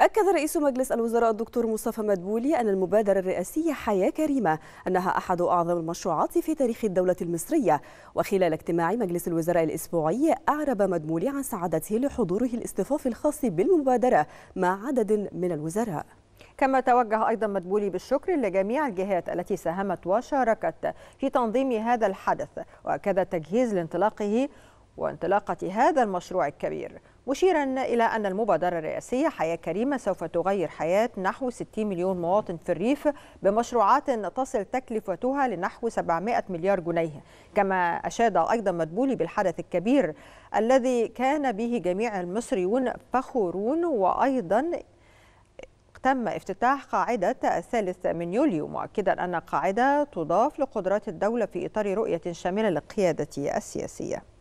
أكد رئيس مجلس الوزراء الدكتور مصطفى مدبولي أن المبادرة الرئاسية حياة كريمة أنها أحد أعظم المشروعات في تاريخ الدولة المصرية. وخلال اجتماع مجلس الوزراء الأسبوعي أعرب مدبولي عن سعادته لحضوره الاصطفاف الخاص بالمبادرة مع عدد من الوزراء. كما توجه أيضا مدبولي بالشكر لجميع الجهات التي ساهمت وشاركت في تنظيم هذا الحدث وأكد التجهيز لانطلاقه وانطلاقة هذا المشروع الكبير مشيرا إلى أن المبادرة الرئاسية حياة كريمة سوف تغير حياة نحو 60 مليون مواطن في الريف بمشروعات تصل تكلفتها لنحو 700 مليار جنيه. كما أشاد أيضا مدبولي بالحدث الكبير الذي كان به جميع المصريون فخورون وأيضا تم افتتاح قاعدة الثالث من يوليو مؤكدا أن القاعدة تضاف لقدرات الدولة في إطار رؤية شاملة للقيادة السياسية.